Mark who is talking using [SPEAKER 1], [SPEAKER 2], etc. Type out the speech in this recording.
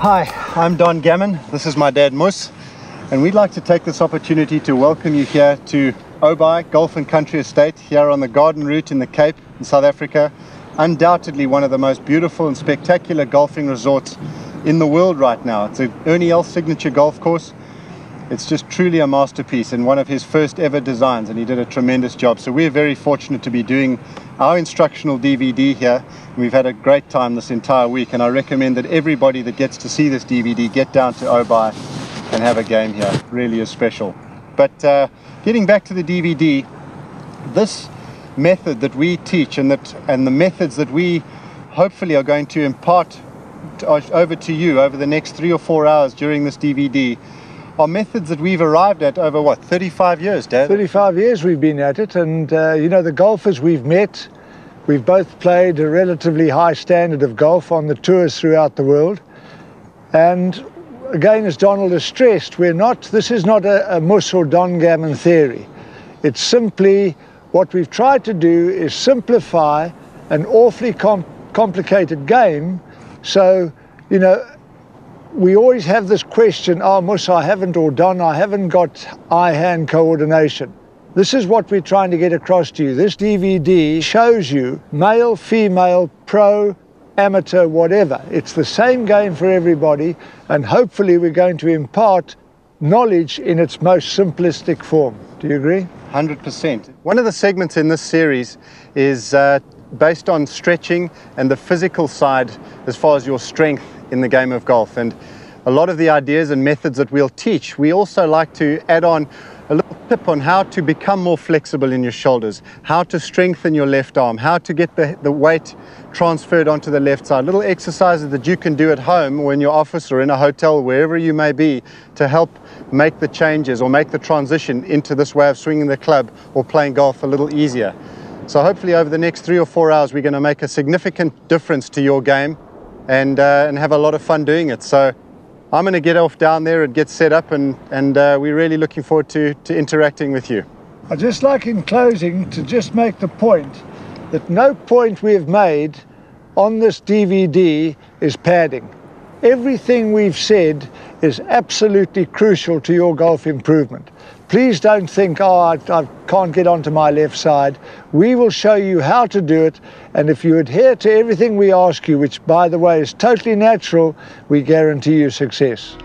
[SPEAKER 1] Hi, I'm Don Gammon. This is my dad Muss, and we'd like to take this opportunity to welcome you here to Oubaai Golf and Country Estate here on the Garden Route in the Cape in South Africa. Undoubtedly one of the most beautiful and spectacular golfing resorts in the world right now. It's an Ernie Els signature golf course it's just truly a masterpiece and one of his first ever designs, and he did a tremendous job. So we're very fortunate to be doing our instructional DVD here. We've had a great time this entire week, and I recommend that everybody that gets to see this DVD get down to Oubaai and have a game here. It really is special. But uh, getting back to the DVD, this method that we teach and that and the methods that we hopefully are going to impart to, over to you over the next three or four hours during this DVD are methods that we've arrived at over what 35 years dad?
[SPEAKER 2] 35 years we've been at it and uh, you know the golfers we've met we've both played a relatively high standard of golf on the tours throughout the world. And again as donald has stressed we're not this is not a, a Muss or don gammon theory. It's simply what we've tried to do is simplify an awfully com complicated game so you know we always have this question, oh, Muss, I haven't, or Don, I haven't got eye-hand coordination. This is what we're trying to get across to you. This DVD shows you male, female, pro, amateur, whatever. It's the same game for everybody, and hopefully we're going to impart knowledge in its most simplistic form. Do you agree?
[SPEAKER 1] 100%. One of the segments in this series is uh, based on stretching and the physical side as far as your strength in the game of golf. And a lot of the ideas and methods that we'll teach, we also like to add on a little tip on how to become more flexible in your shoulders, how to strengthen your left arm, how to get the, the weight transferred onto the left side. Little exercises that you can do at home or in your office or in a hotel, wherever you may be, to help make the changes or make the transition into this way of swinging the club or playing golf a little easier. So hopefully over the next three or four hours, we're going to make a significant difference to your game and, uh, and have a lot of fun doing it. So I'm going to get off down there and get set up and, and uh, we're really looking forward to, to interacting with you.
[SPEAKER 2] I'd just like in closing to just make the point that no point we have made on this DVD is padding. Everything we've said is absolutely crucial to your golf improvement. Please don't think, oh, I, I, can't get onto my left side. We will show you how to do it. And if you adhere to everything we ask you, which by the way is totally natural, we guarantee you success.